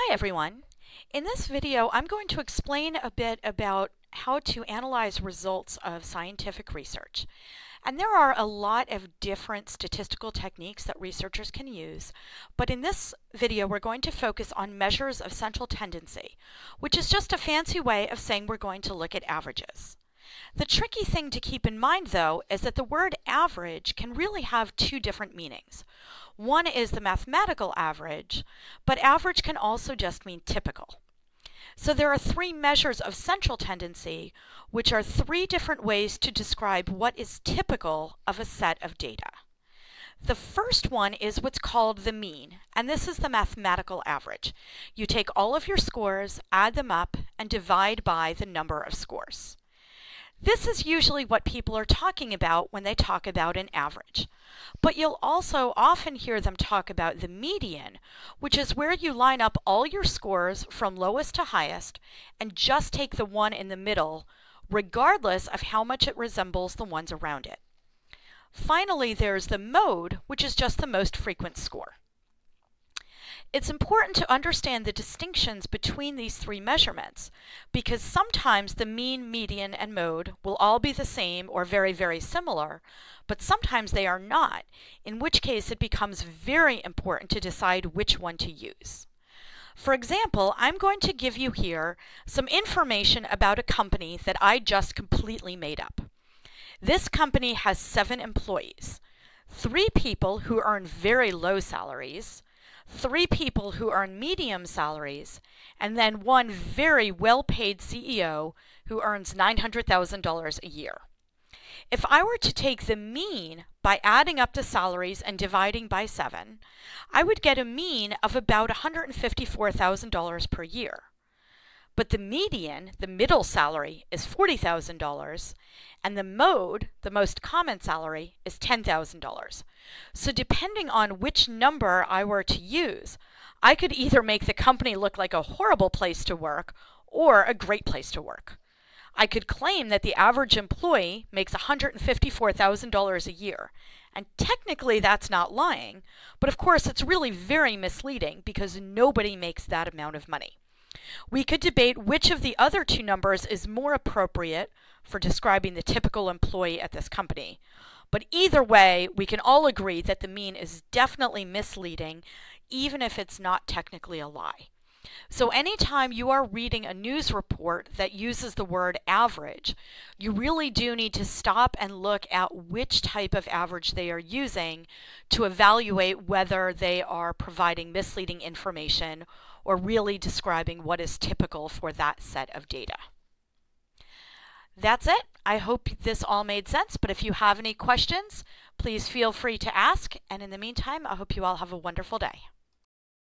Hi everyone. In this video I'm going to explain a bit about how to analyze results of scientific research. And there are a lot of different statistical techniques that researchers can use, but in this video we're going to focus on measures of central tendency, which is just a fancy way of saying we're going to look at averages. The tricky thing to keep in mind, though, is that the word average can really have two different meanings. One is the mathematical average, but average can also just mean typical. So there are three measures of central tendency, which are three different ways to describe what is typical of a set of data. The first one is what's called the mean, and this is the mathematical average. You take all of your scores, add them up, and divide by the number of scores. This is usually what people are talking about when they talk about an average. But you'll also often hear them talk about the median, which is where you line up all your scores from lowest to highest and just take the one in the middle, regardless of how much it resembles the ones around it. Finally, there's the mode, which is just the most frequent score. It's important to understand the distinctions between these three measurements because sometimes the mean, median, and mode will all be the same or very, very similar, but sometimes they are not, in which case it becomes very important to decide which one to use. For example, I'm going to give you here some information about a company that I just completely made up. This company has seven employees, three people who earn very low salaries, three people who earn medium salaries, and then one very well paid CEO who earns $900,000 a year. If I were to take the mean by adding up the salaries and dividing by 7, I would get a mean of about $154,000 per year. But the median, the middle salary, is $40,000, and the mode, the most common salary, is $10,000. So depending on which number I were to use, I could either make the company look like a horrible place to work or a great place to work. I could claim that the average employee makes $154,000 a year. And technically that's not lying, but of course it's really very misleading because nobody makes that amount of money. We could debate which of the other two numbers is more appropriate for describing the typical employee at this company. But either way, we can all agree that the mean is definitely misleading, even if it's not technically a lie. So anytime you are reading a news report that uses the word average, you really do need to stop and look at which type of average they are using to evaluate whether they are providing misleading information or really describing what is typical for that set of data. That's it. I hope this all made sense, but if you have any questions, please feel free to ask. And in the meantime, I hope you all have a wonderful day.